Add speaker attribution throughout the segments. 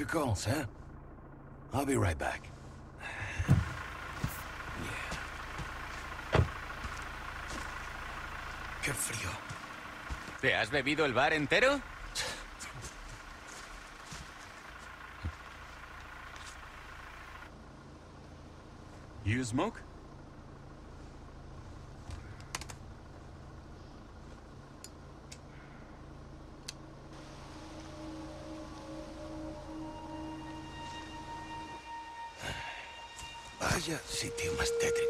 Speaker 1: Nature calls, huh? I'll be right back. Qué frío.
Speaker 2: ¿Te has bebido el bar entero? You smoke?
Speaker 1: Sitio más tétrico.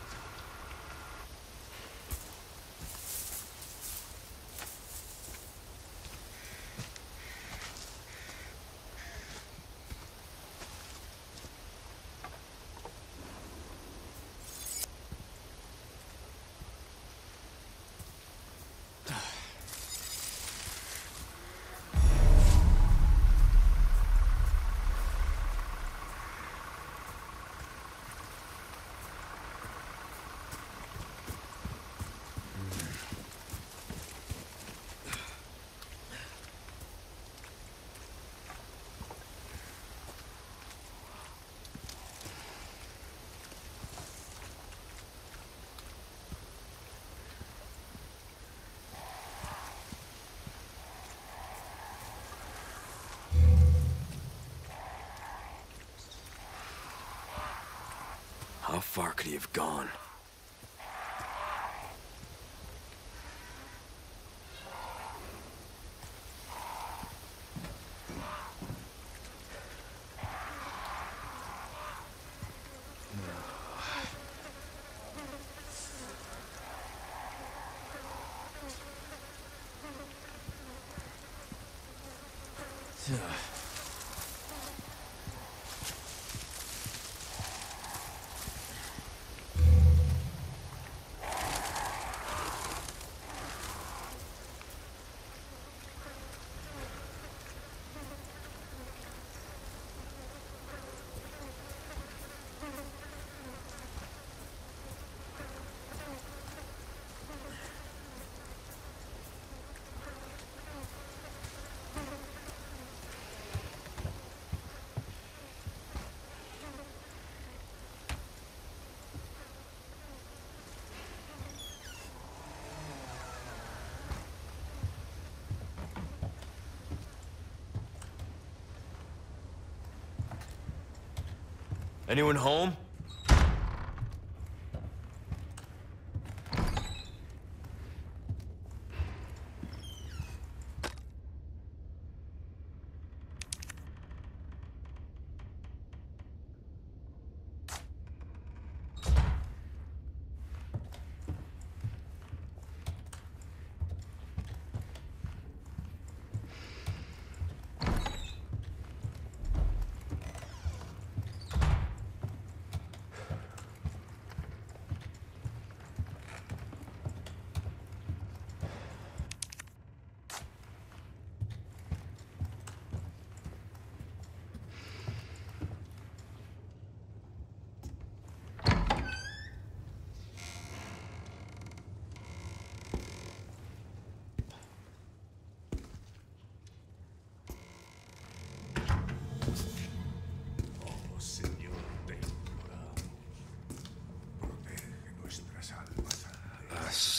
Speaker 3: could he have gone? Yeah. Anyone home?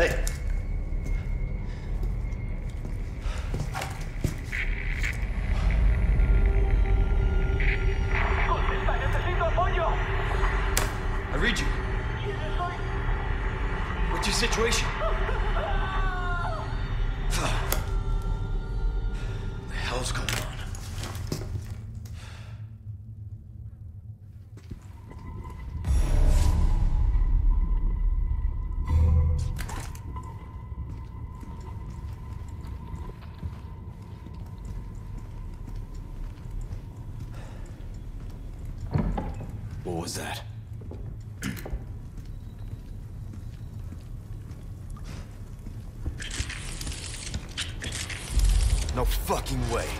Speaker 3: Hey, was that? no fucking way.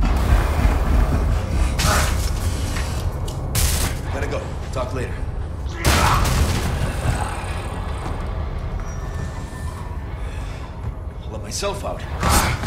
Speaker 3: Gotta go. Talk later. I'll let myself out.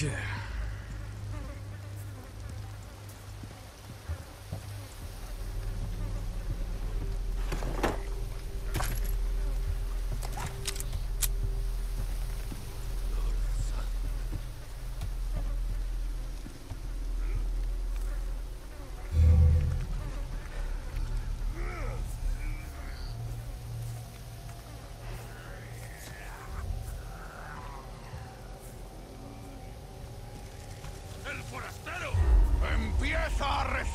Speaker 3: Shit.
Speaker 2: ¡Empieza a rezar!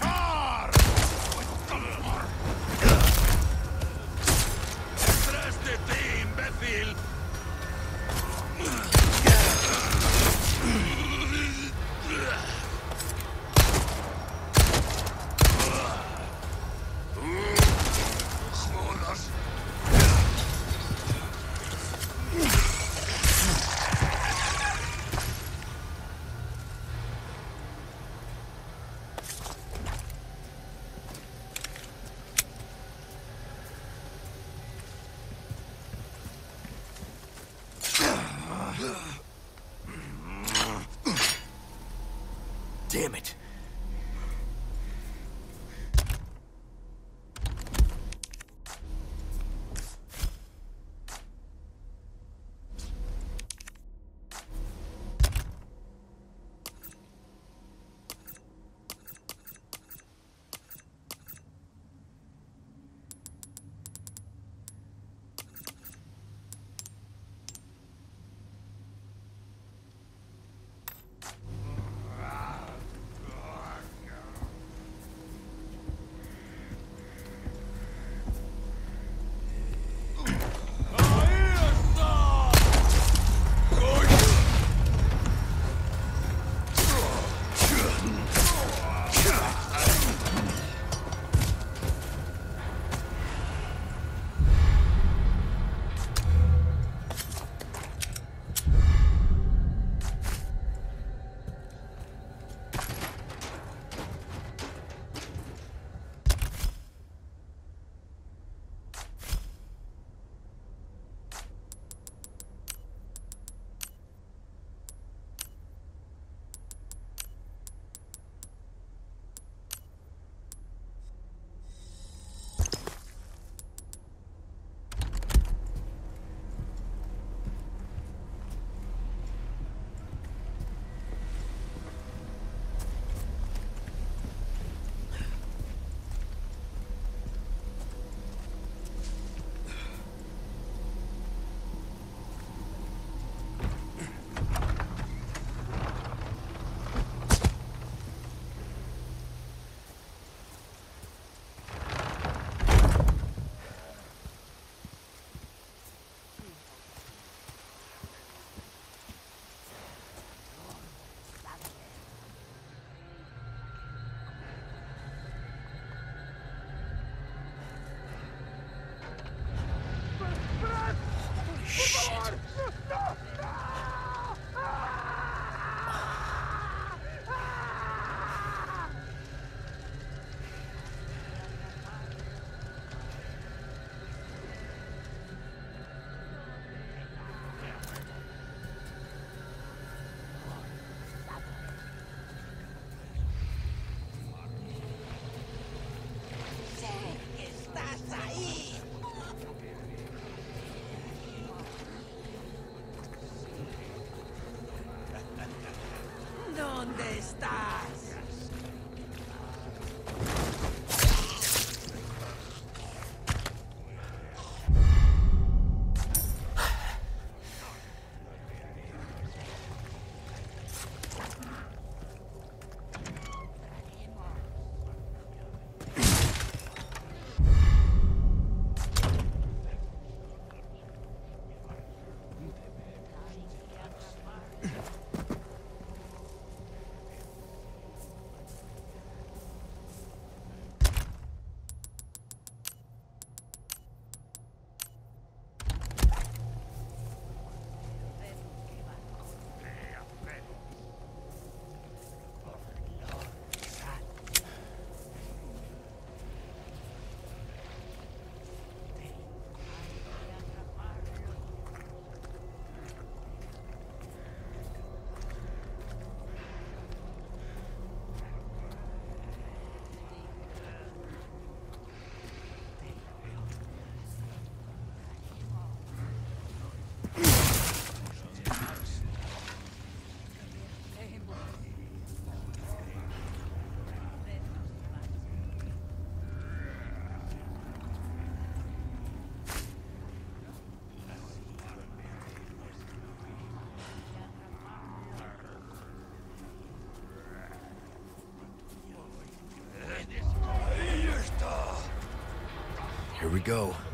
Speaker 2: We go.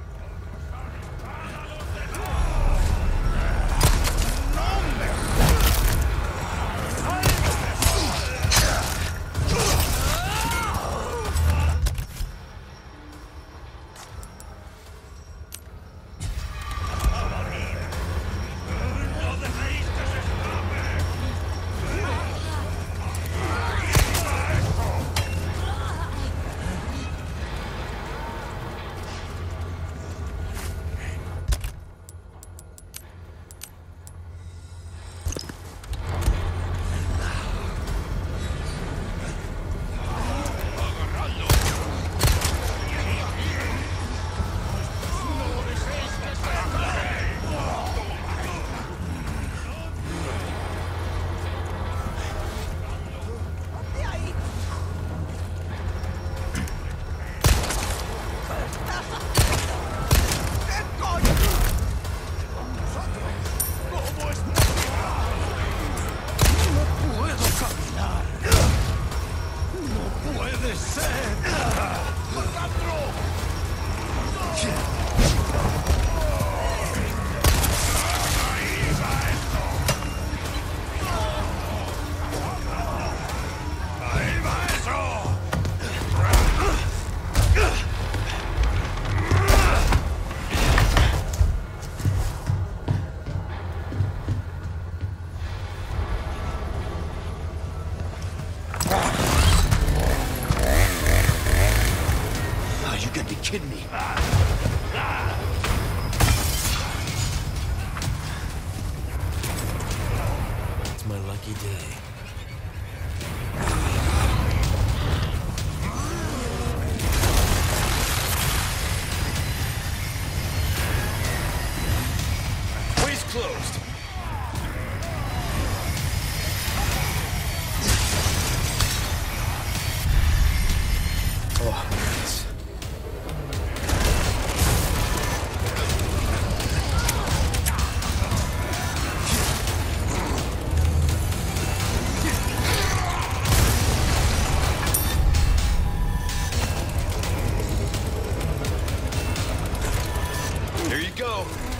Speaker 2: There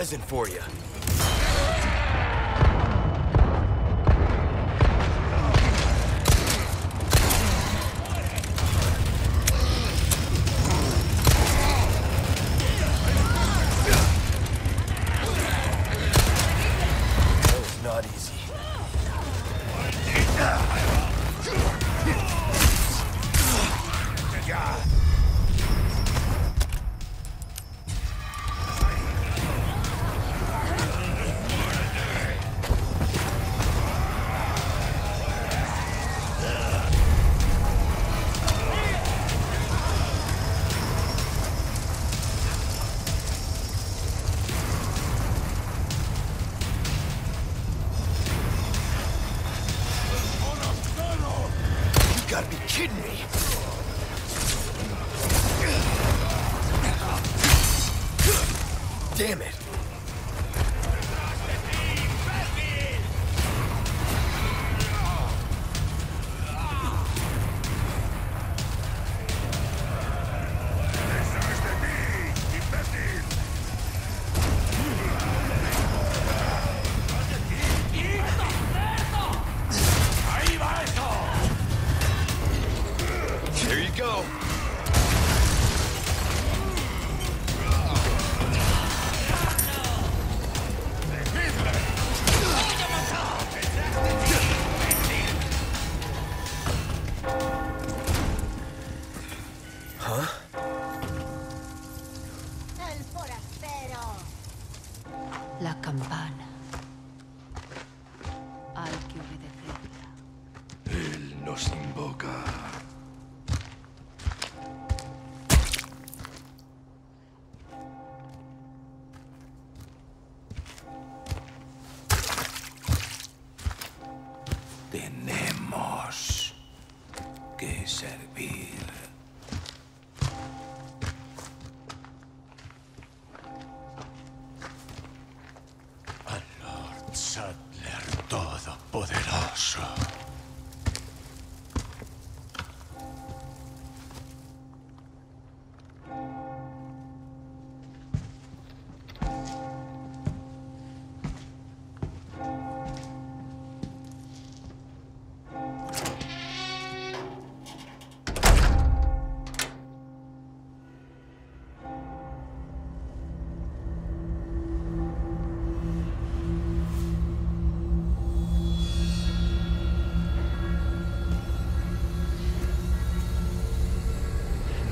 Speaker 2: Present for you.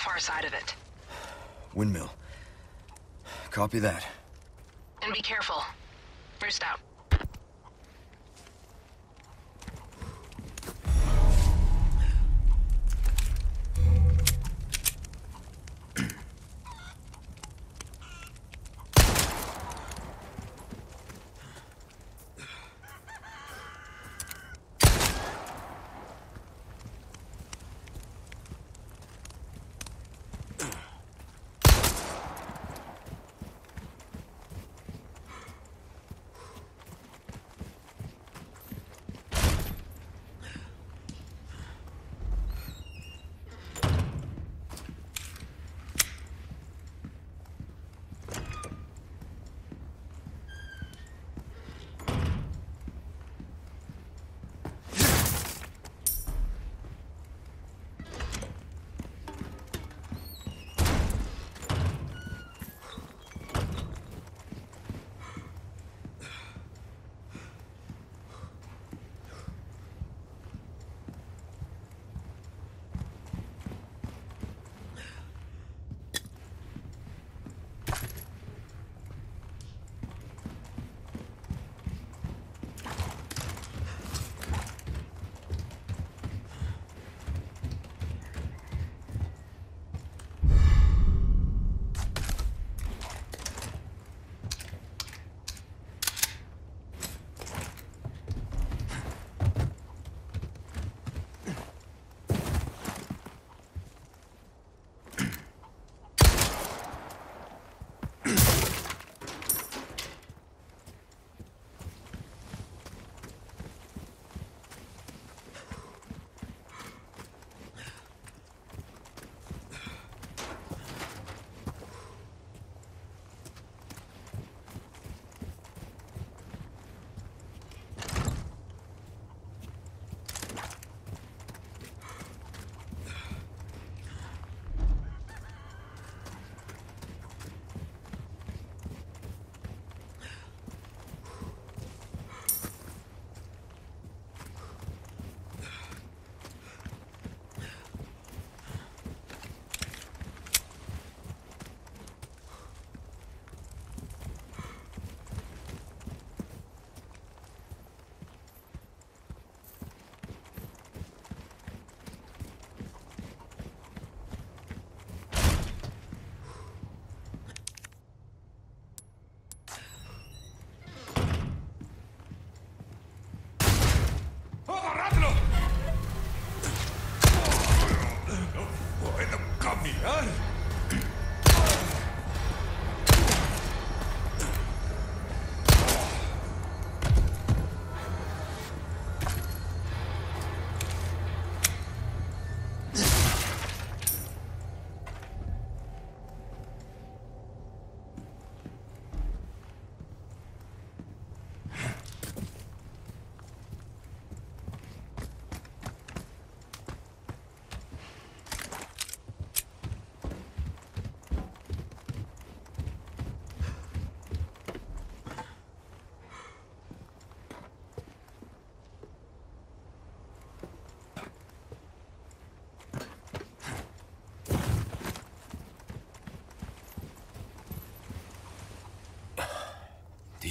Speaker 3: far side of it.
Speaker 4: Windmill. Copy that.
Speaker 3: And be careful. First out.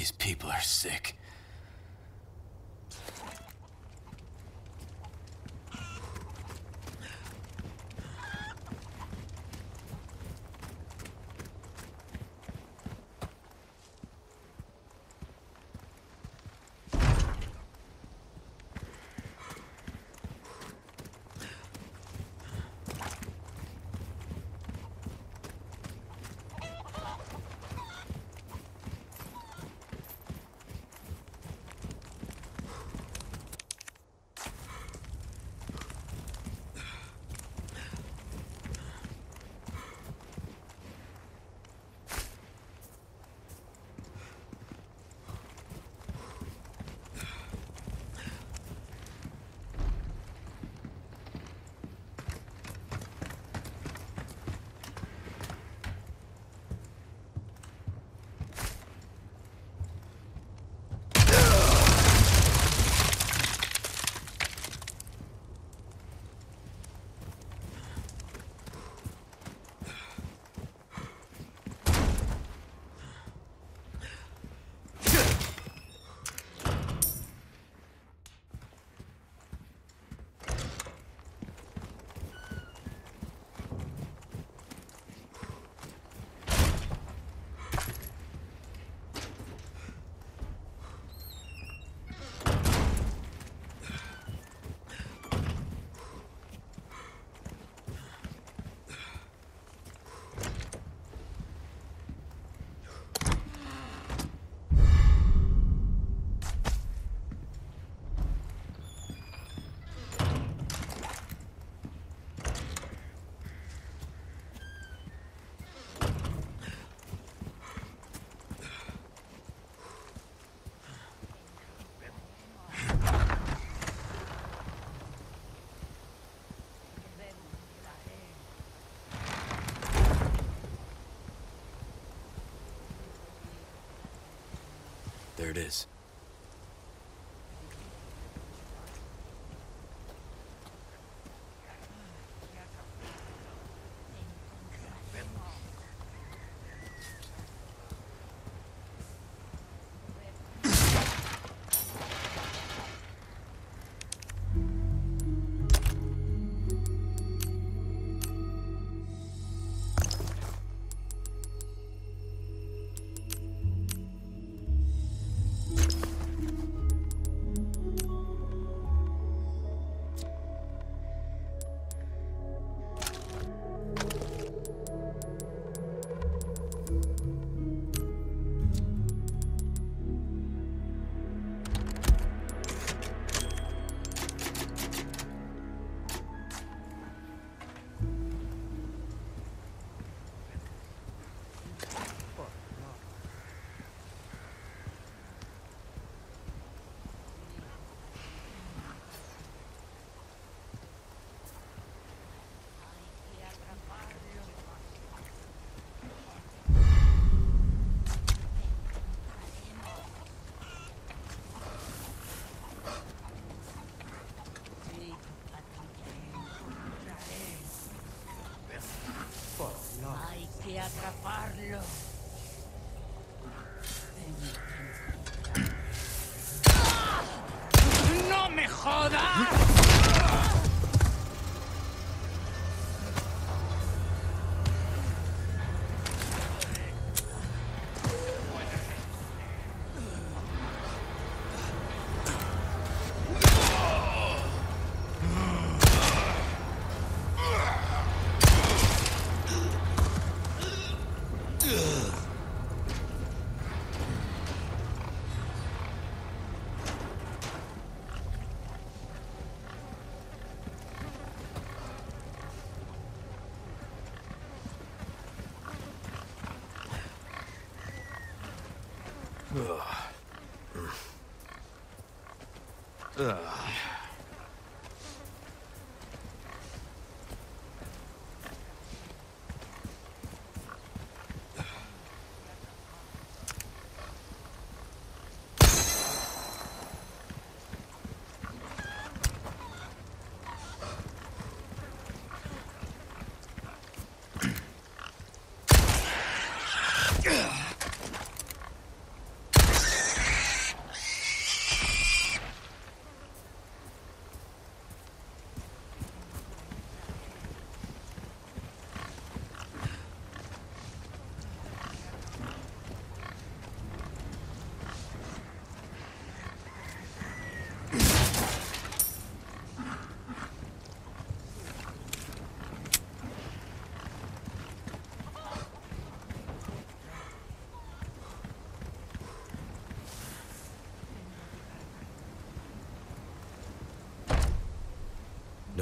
Speaker 1: These people are sick. It is.
Speaker 2: atrapar. Ugh.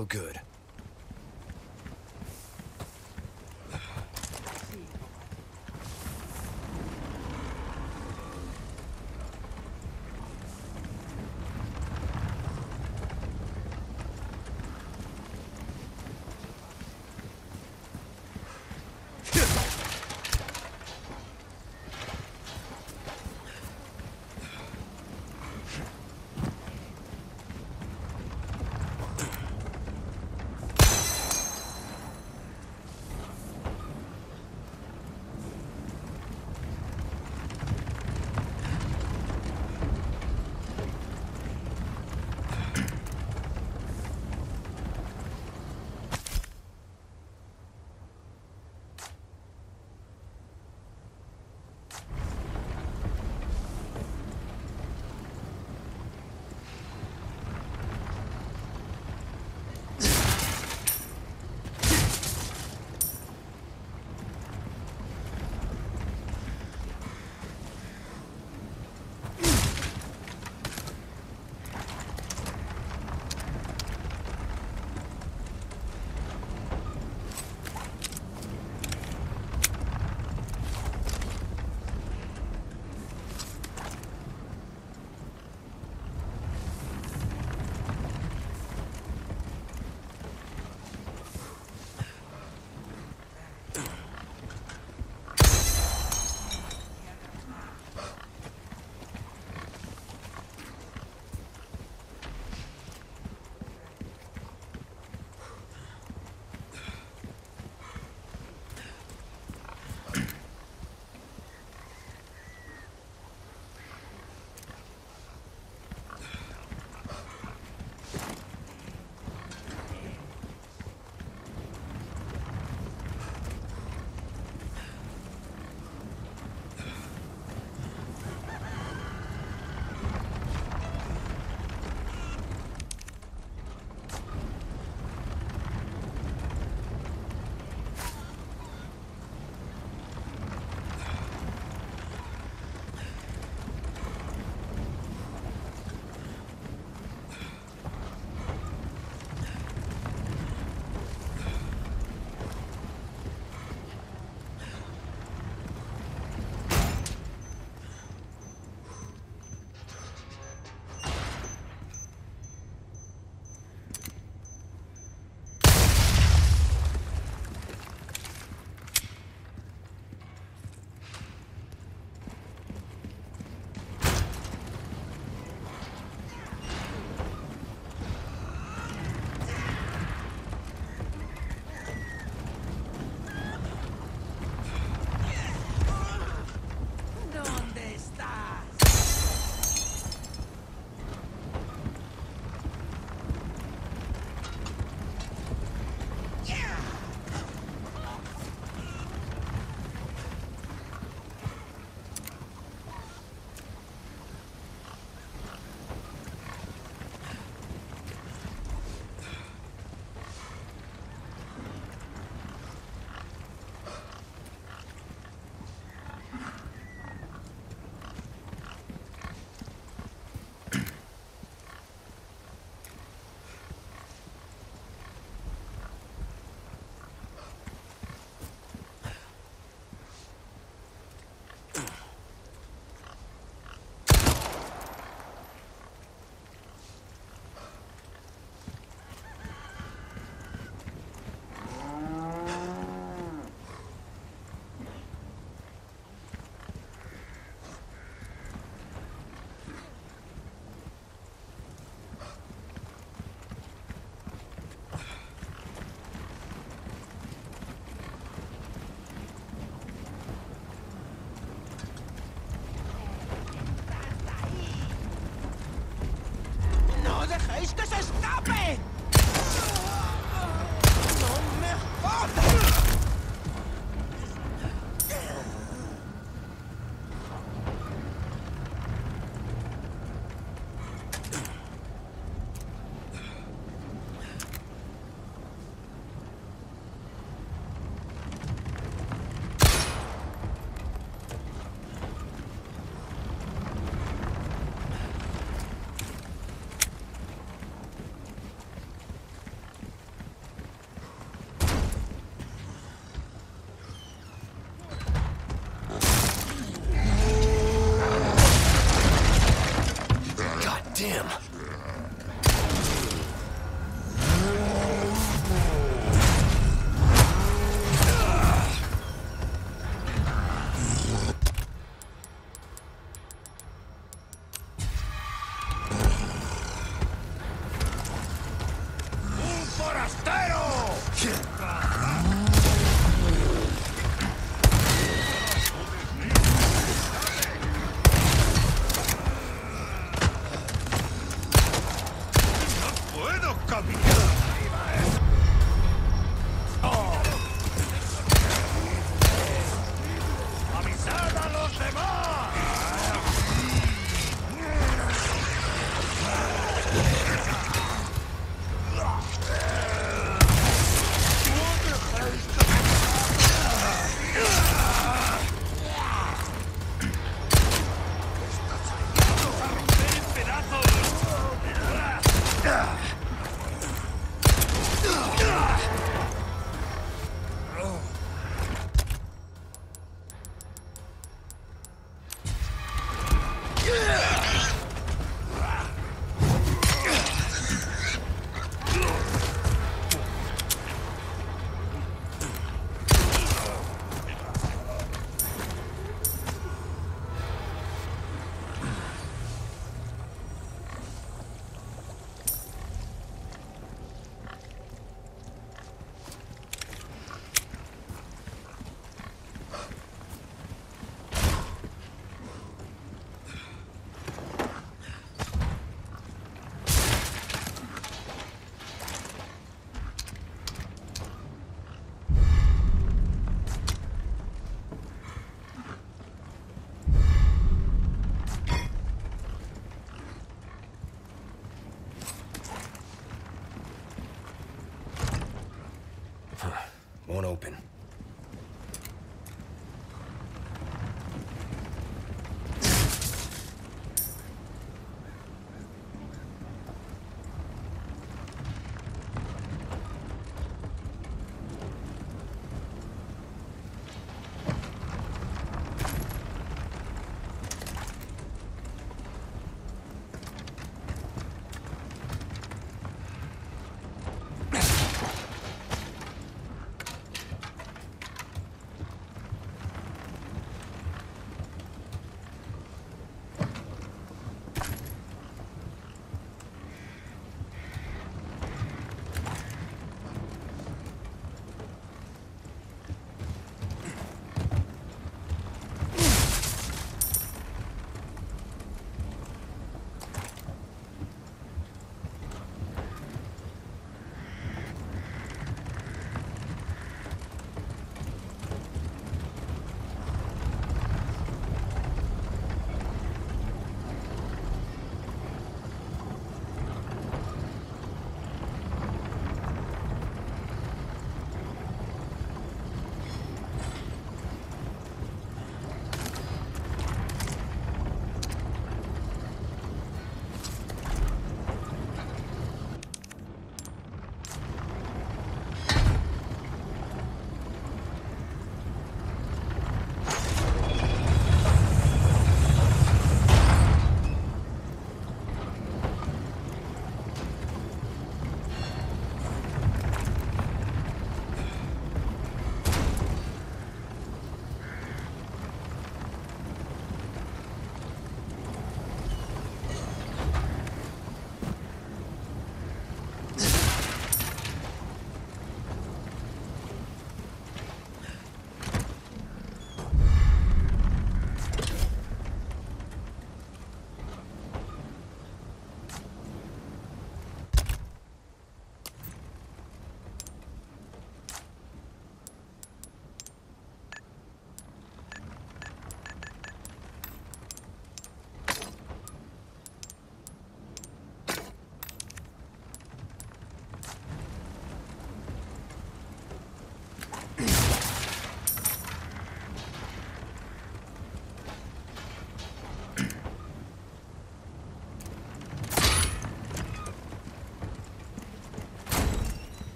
Speaker 3: So good.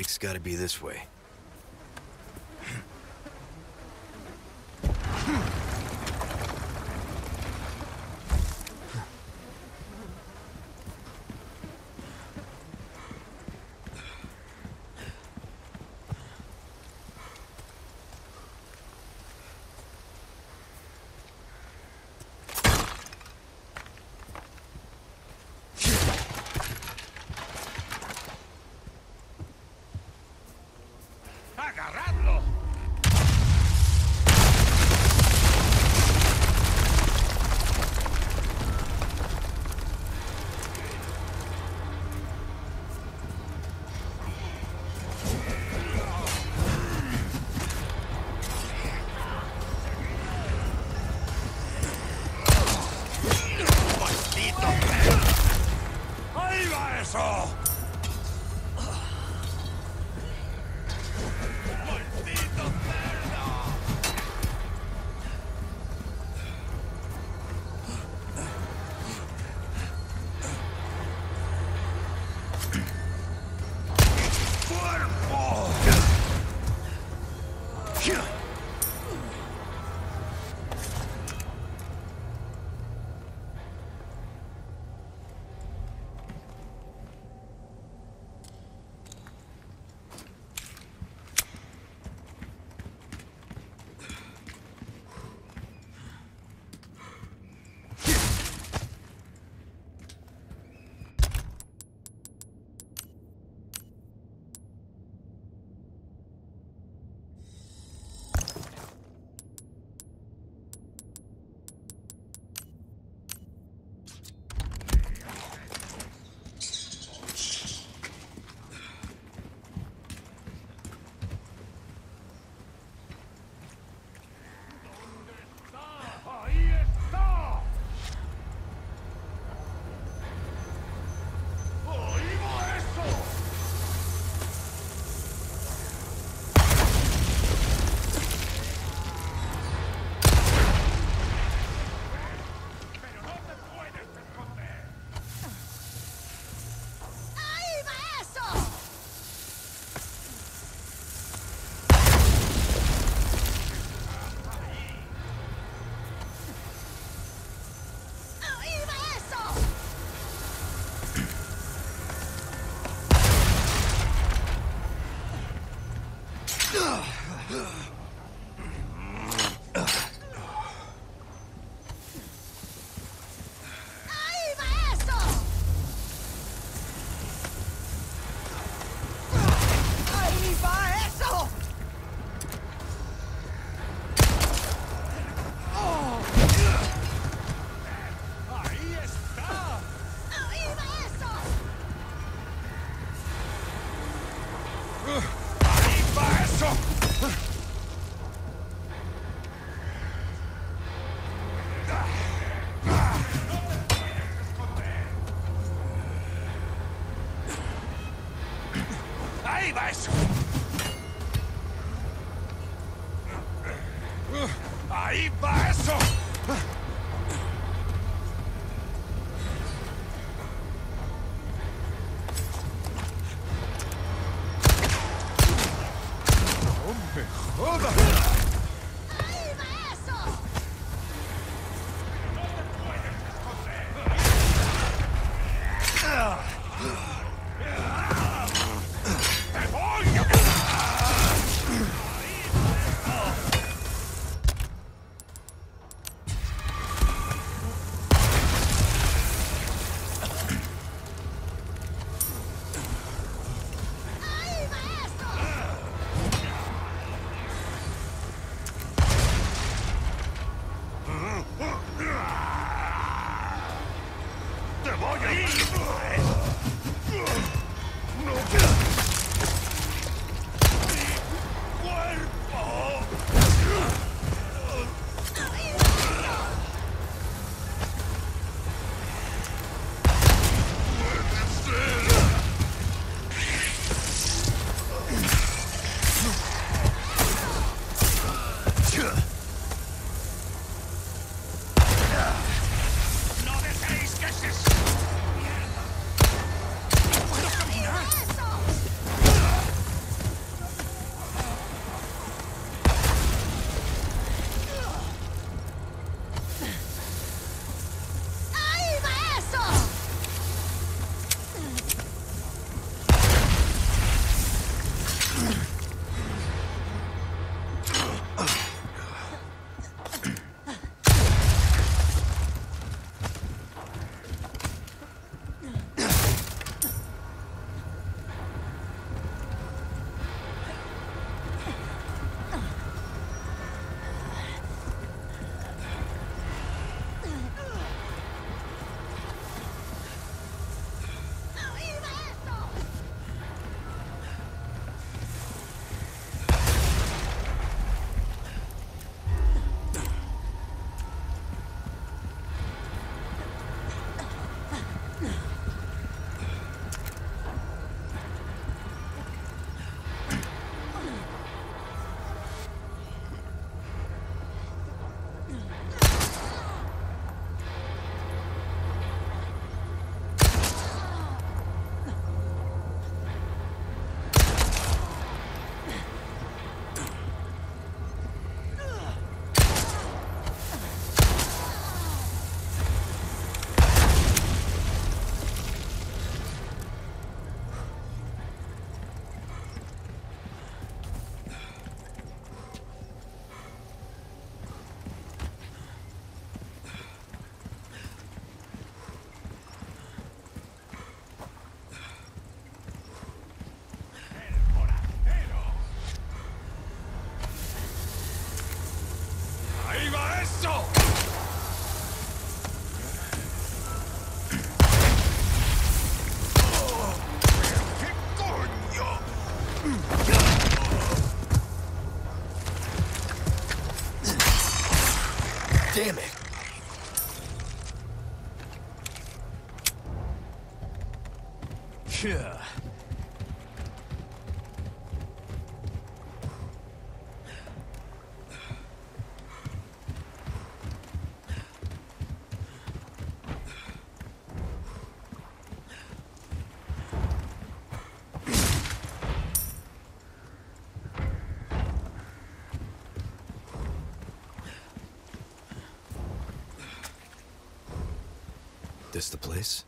Speaker 3: Lake's gotta be this way.
Speaker 2: ¡Ahí
Speaker 3: This the place?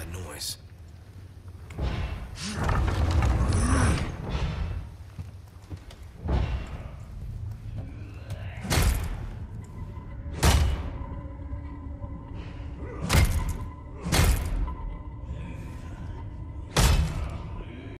Speaker 3: that noise.